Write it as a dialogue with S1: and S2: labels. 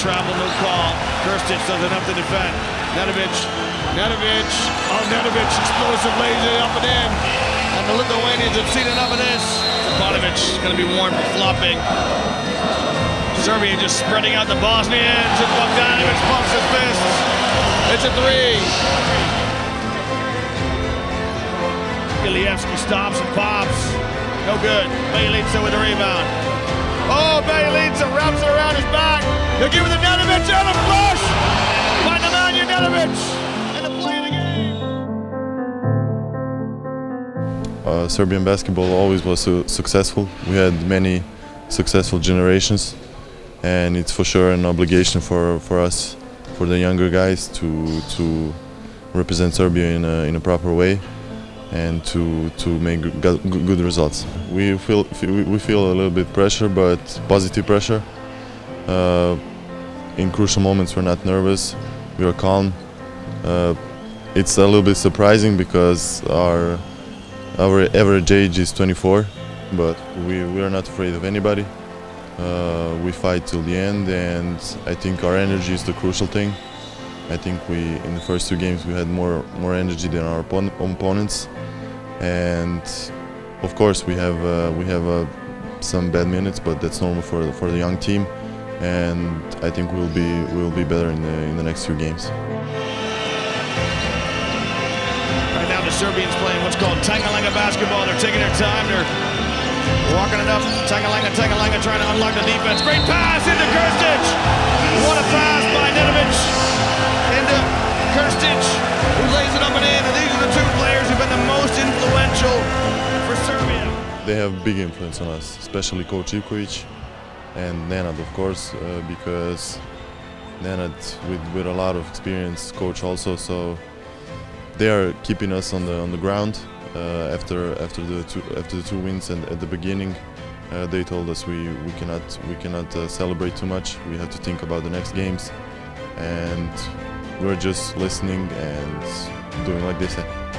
S1: travel, no call. Krstic does enough to defend. Nedovic, Nedovic, oh Nedovic, explosive laser up and in. And the Lithuanians have seen enough of this. Stepanovic going to be warned for flopping. Serbia just spreading out the Bosnians, and Bogdanovic pumps his fist. It's a three. Ilievski stops and pops. No good. Bjelica with the rebound. Oh, Bjelica wraps it around his back. Flush play of the game.
S2: Uh, Serbian basketball always was su- successful. We had many successful generations, and it's for sure an obligation for, for us, for the younger guys, to to represent Serbia in a, in a proper way, and to to make good, good results. We feel we feel a little bit pressure, but positive pressure. Uh, in crucial moments, we're not nervous. We are calm. Uh, it's a little bit surprising because our our average age is 24, but we, we are not afraid of anybody. Uh, we fight till the end, and I think our energy is the crucial thing. I think we in the first two games we had more more energy than our oppon- opponents, and of course we have uh, we have uh, some bad minutes, but that's normal for for the young team. And I think we'll be we'll be better in the in the next few games.
S1: Right now the Serbians playing what's called Tangalanga basketball. They're taking their time. They're walking it up. Tangalanga, Tangalanga trying to unlock the defense. Great pass into Krstic. What a pass by Nedovic into Krstic, who lays it up and in. And these are the two players who've been the most influential for Serbia.
S2: They have big influence on us, especially Coach Ivkovic and Nenad, of course, uh, because Nenad, with, with a lot of experience, coach also, so they are keeping us on the on the ground. Uh, after after the two after the two wins and at the beginning, uh, they told us we we cannot we cannot uh, celebrate too much. We have to think about the next games, and we're just listening and doing like they said.